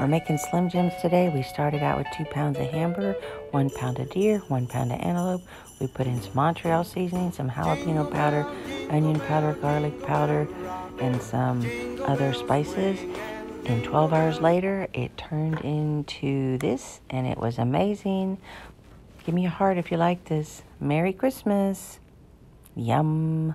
We're making Slim Jims today. We started out with two pounds of hamburger, one pound of deer, one pound of antelope. We put in some Montreal seasoning, some jalapeno powder, onion powder, garlic powder, and some other spices. And 12 hours later, it turned into this, and it was amazing. Give me a heart if you like this. Merry Christmas. Yum.